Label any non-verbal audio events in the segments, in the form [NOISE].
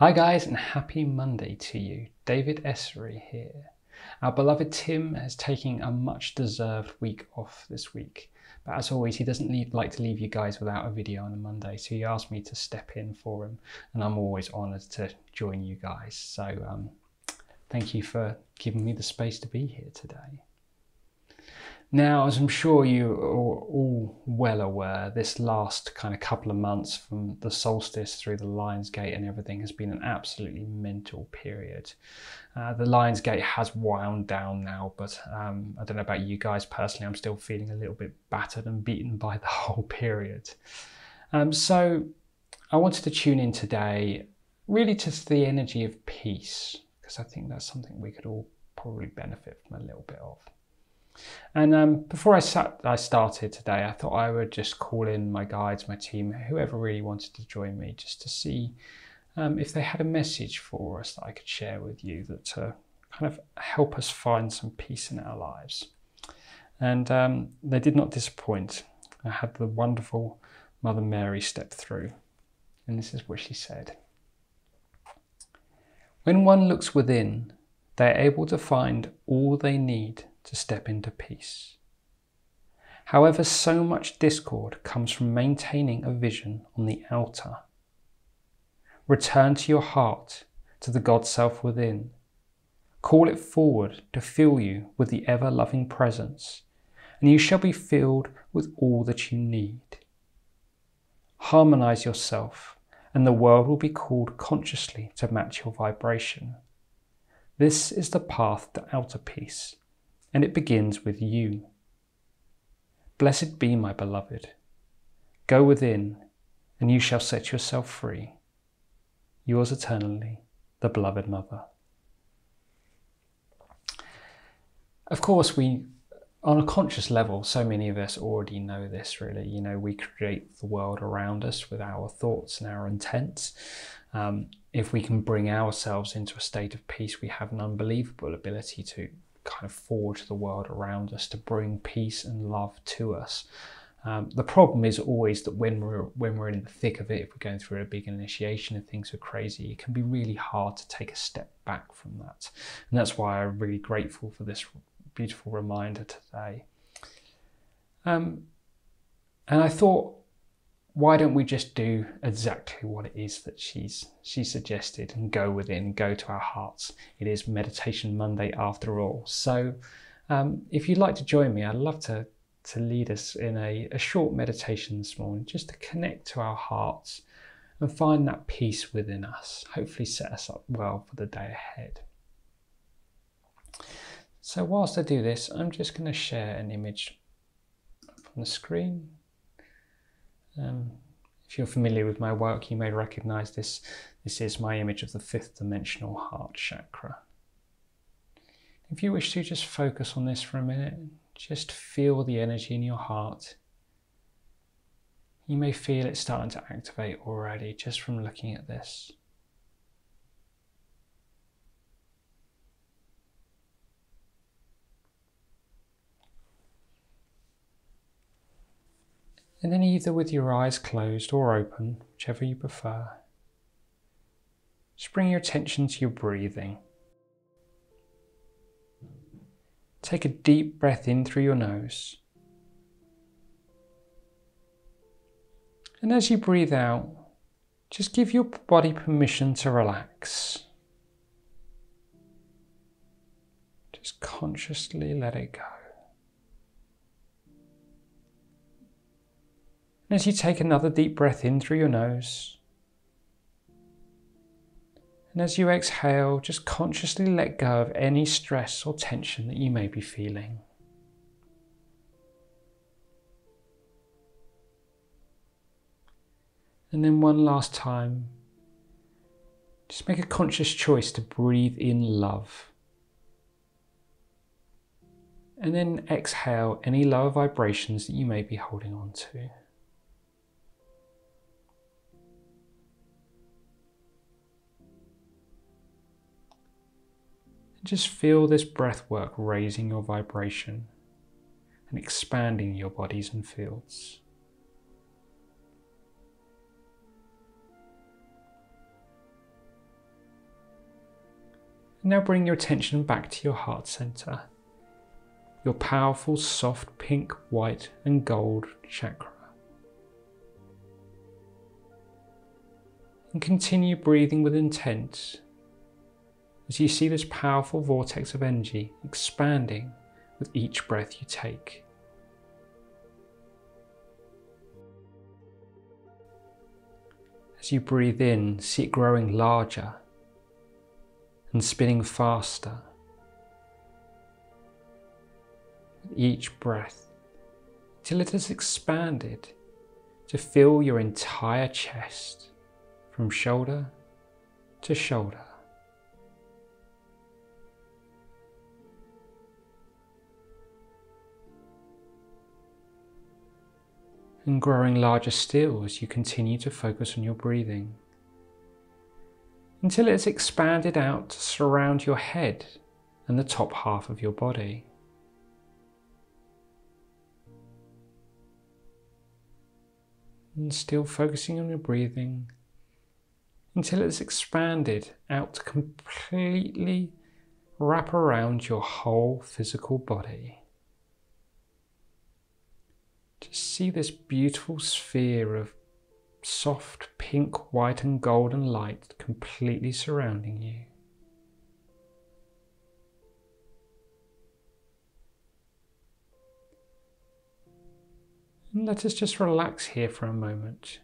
Hi, guys, and happy Monday to you. David Essery here. Our beloved Tim is taking a much deserved week off this week. But as always, he doesn't leave, like to leave you guys without a video on a Monday. So he asked me to step in for him, and I'm always honoured to join you guys. So um, thank you for giving me the space to be here today. Now, as I'm sure you are all well aware, this last kind of couple of months from the solstice through the Lion's Gate and everything has been an absolutely mental period. Uh, the Lion's Gate has wound down now, but um, I don't know about you guys personally, I'm still feeling a little bit battered and beaten by the [LAUGHS] whole period. Um, so I wanted to tune in today really to the energy of peace, because I think that's something we could all probably benefit from a little bit of. And um, before I, sat, I started today, I thought I would just call in my guides, my team, whoever really wanted to join me, just to see um, if they had a message for us that I could share with you that to kind of help us find some peace in our lives. And um, they did not disappoint. I had the wonderful Mother Mary step through, and this is what she said. When one looks within, they are able to find all they need to step into peace. However, so much discord comes from maintaining a vision on the outer. Return to your heart, to the God self within. Call it forward to fill you with the ever loving presence, and you shall be filled with all that you need. Harmonize yourself, and the world will be called consciously to match your vibration. This is the path to outer peace and it begins with you. Blessed be my beloved. Go within, and you shall set yourself free. Yours eternally, the beloved Mother. Of course, we, on a conscious level, so many of us already know this really. You know, we create the world around us with our thoughts and our intents. Um, if we can bring ourselves into a state of peace, we have an unbelievable ability to kind of forge the world around us to bring peace and love to us. Um, the problem is always that when we're when we're in the thick of it, if we're going through a big initiation and things are crazy, it can be really hard to take a step back from that. And that's why I'm really grateful for this beautiful reminder today. Um, and I thought why don't we just do exactly what it is that she's she suggested and go within, go to our hearts? It is Meditation Monday after all. So um, if you'd like to join me, I'd love to to lead us in a, a short meditation this morning, just to connect to our hearts and find that peace within us. Hopefully, set us up well for the day ahead. So, whilst I do this, I'm just going to share an image from the screen um, if you're familiar with my work, you may recognize this. This is my image of the fifth dimensional heart chakra. If you wish to just focus on this for a minute, just feel the energy in your heart. You may feel it starting to activate already just from looking at this. And then either with your eyes closed or open, whichever you prefer, just bring your attention to your breathing. Take a deep breath in through your nose. And as you breathe out, just give your body permission to relax. Just consciously let it go. And as you take another deep breath in through your nose, and as you exhale, just consciously let go of any stress or tension that you may be feeling. And then one last time, just make a conscious choice to breathe in love. And then exhale any lower vibrations that you may be holding on to. Just feel this breath work raising your vibration and expanding your bodies and fields. Now bring your attention back to your heart center, your powerful soft pink, white, and gold chakra. And continue breathing with intent as you see this powerful vortex of energy expanding with each breath you take. As you breathe in, see it growing larger and spinning faster with each breath till it has expanded to fill your entire chest from shoulder to shoulder. And growing larger still as you continue to focus on your breathing until it's expanded out to surround your head and the top half of your body. And still focusing on your breathing until it's expanded out to completely wrap around your whole physical body. Just see this beautiful sphere of soft pink, white, and golden light completely surrounding you. And let us just relax here for a moment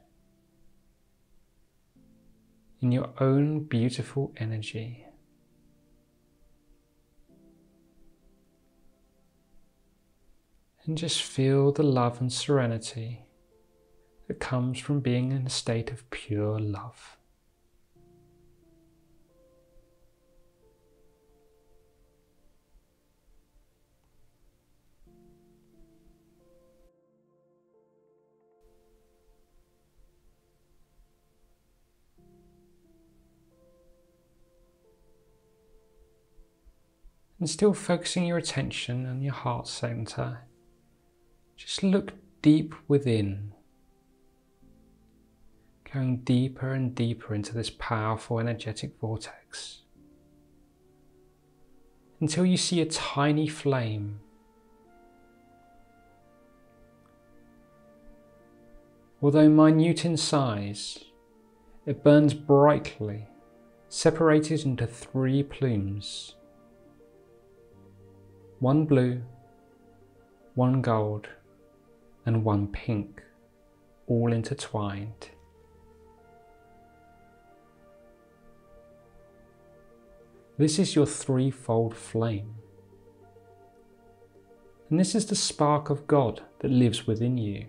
in your own beautiful energy. And just feel the love and serenity that comes from being in a state of pure love. And still focusing your attention on your heart center, just look deep within. Going deeper and deeper into this powerful energetic vortex. Until you see a tiny flame. Although minute in size, it burns brightly, separated into three plumes. One blue, one gold, and one pink, all intertwined. This is your threefold flame. And this is the spark of God that lives within you.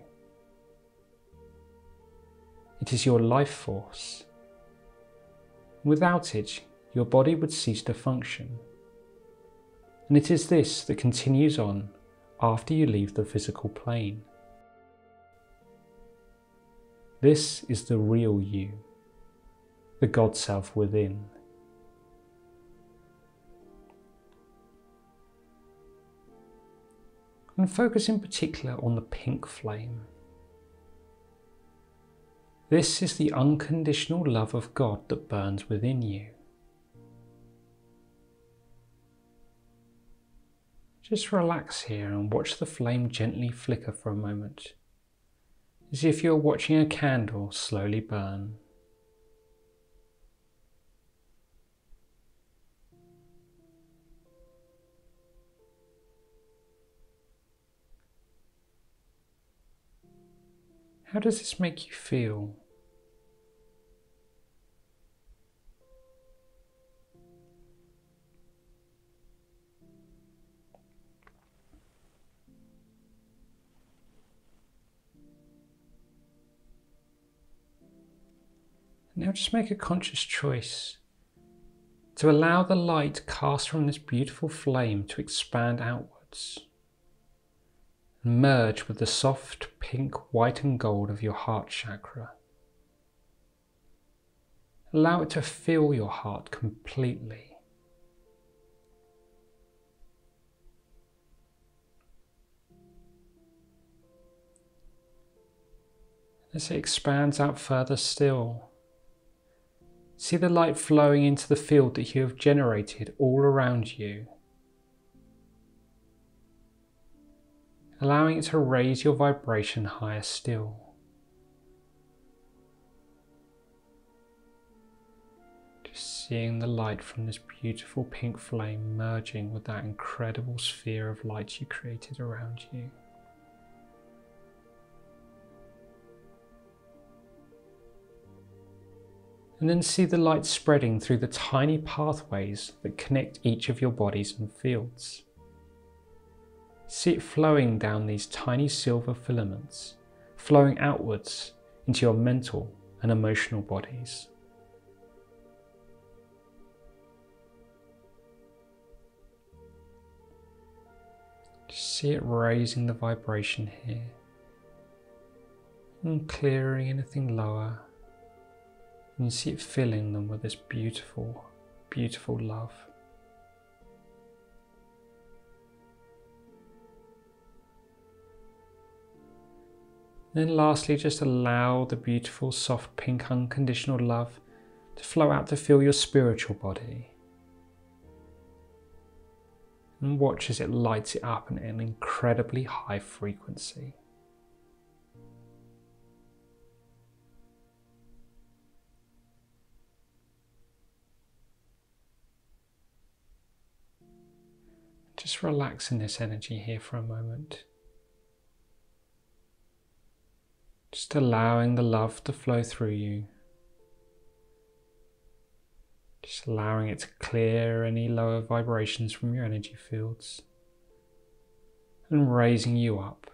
It is your life force. Without it, your body would cease to function. And it is this that continues on after you leave the physical plane. This is the real you, the God self within. and focus in particular on the pink flame. This is the unconditional love of God that burns within you. Just relax here and watch the flame gently flicker for a moment, as if you're watching a candle slowly burn. How does this make you feel? Now just make a conscious choice to allow the light cast from this beautiful flame to expand outwards and merge with the soft pink, white, and gold of your heart chakra. Allow it to fill your heart completely. As it expands out further still, See the light flowing into the field that you have generated all around you. Allowing it to raise your vibration higher still. Just seeing the light from this beautiful pink flame merging with that incredible sphere of light you created around you. And then see the light spreading through the tiny pathways that connect each of your bodies and fields. See it flowing down these tiny silver filaments, flowing outwards into your mental and emotional bodies. see it raising the vibration here and clearing anything lower. And see it filling them with this beautiful, beautiful love. Then, lastly, just allow the beautiful, soft, pink, unconditional love to flow out to fill your spiritual body and watch as it lights it up at an incredibly high frequency. Just relax in this energy here for a moment. Just allowing the love to flow through you. Just allowing it to clear any lower vibrations from your energy fields and raising you up.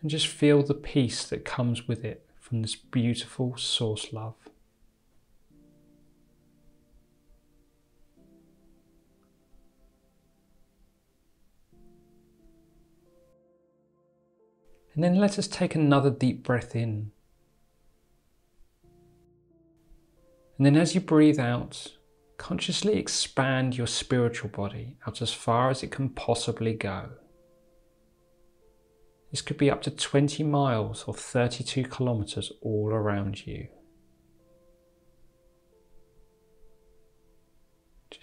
And just feel the peace that comes with it from this beautiful source love. And then let us take another deep breath in. And then as you breathe out, consciously expand your spiritual body out as far as it can possibly go. This could be up to 20 miles or 32 kilometers all around you.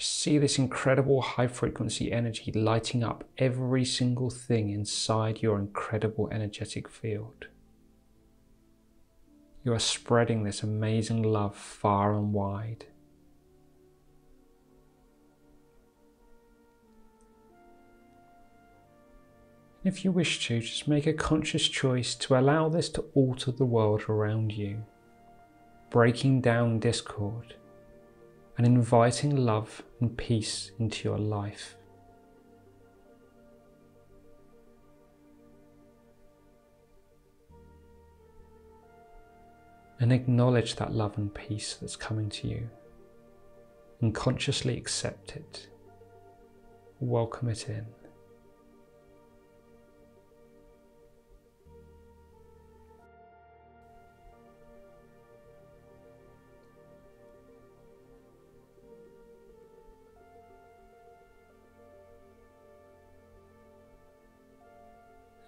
See this incredible high frequency energy lighting up every single thing inside your incredible energetic field. You are spreading this amazing love far and wide. If you wish to, just make a conscious choice to allow this to alter the world around you, breaking down discord and inviting love and peace into your life. and acknowledge that love and peace that's coming to you and consciously accept it. Welcome it in.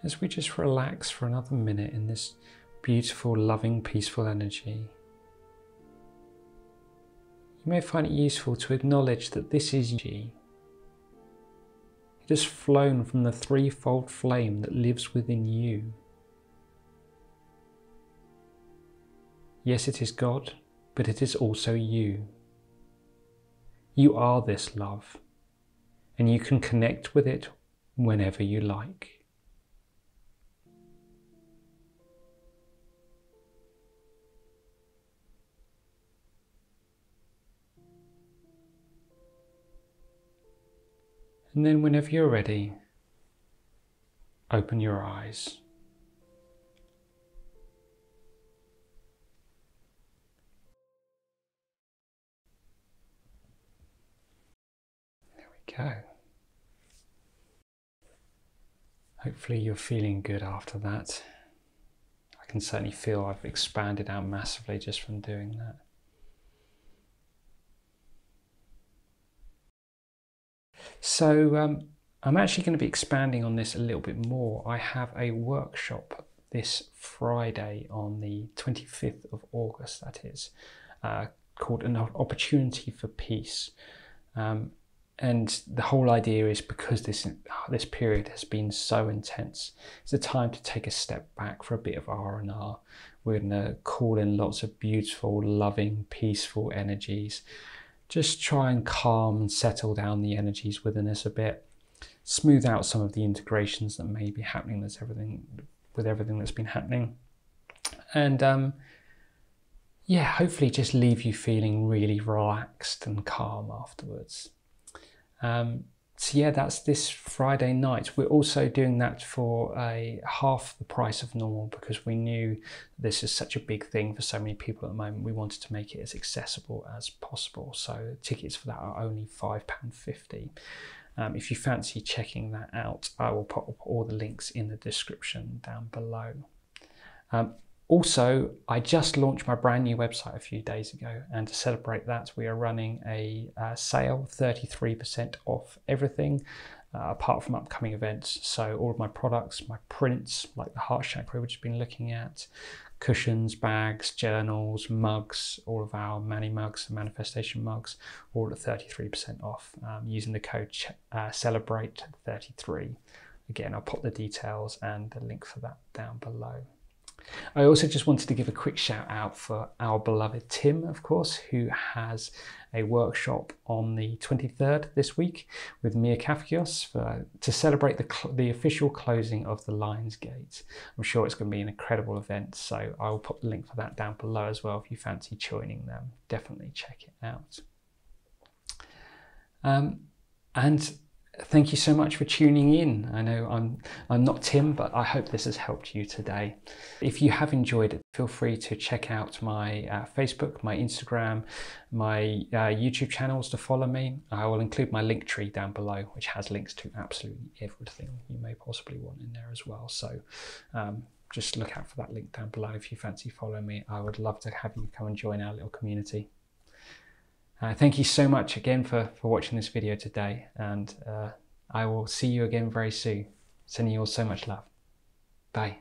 As we just relax for another minute in this beautiful, loving, peaceful energy. You may find it useful to acknowledge that this is G. It has flown from the threefold flame that lives within you. Yes, it is God, but it is also you. You are this love, and you can connect with it whenever you like. And then, whenever you're ready, open your eyes. There we go. Hopefully, you're feeling good after that. I can certainly feel I've expanded out massively just from doing that. So um, I'm actually going to be expanding on this a little bit more. I have a workshop this Friday on the 25th of August, that is, uh, called An Opportunity for Peace. Um, and the whole idea is because this this period has been so intense, it's a time to take a step back for a bit of R and R. We're going to call in lots of beautiful, loving, peaceful energies. Just try and calm and settle down the energies within us a bit. Smooth out some of the integrations that may be happening. That's everything with everything that's been happening, and um, yeah, hopefully just leave you feeling really relaxed and calm afterwards. Um, so yeah, that's this Friday night. We're also doing that for a half the price of normal because we knew this is such a big thing for so many people at the moment. We wanted to make it as accessible as possible. So tickets for that are only five pound fifty. Um, if you fancy checking that out, I will put all the links in the description down below. Um, also, I just launched my brand new website a few days ago, and to celebrate that, we are running a uh, sale 33% off everything. Uh, apart from upcoming events. So, all of my products, my prints, like the Heart Chakra, which we've been looking at, cushions, bags, journals, mugs, all of our Mani mugs, and manifestation mugs, all at 33% off um, using the code uh, CELEBRATE33. Again, I'll put the details and the link for that down below. I also just wanted to give a quick shout out for our beloved Tim, of course, who has a workshop on the 23rd this week with Mia Kafkios for, to celebrate the, the official closing of the Lions Gate. I'm sure it's going to be an incredible event, so I will put the link for that down below as well if you fancy joining them. Definitely check it out. Um, and thank you so much for tuning in. I know I'm I'm not Tim, but I hope this has helped you today. If you have enjoyed it, feel free to check out my uh, Facebook, my Instagram, my uh, YouTube channels to follow me. I will include my link tree down below, which has links to absolutely everything you may possibly want in there as well. So. Um, just look out for that link down below if you fancy following me. I would love to have you come and join our little community. Uh, thank you so much again for, for watching this video today and uh, I will see you again very soon. Sending you all so much love. Bye.